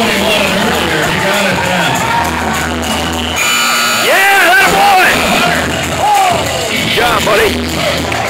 Yeah, that boy! Good job, buddy.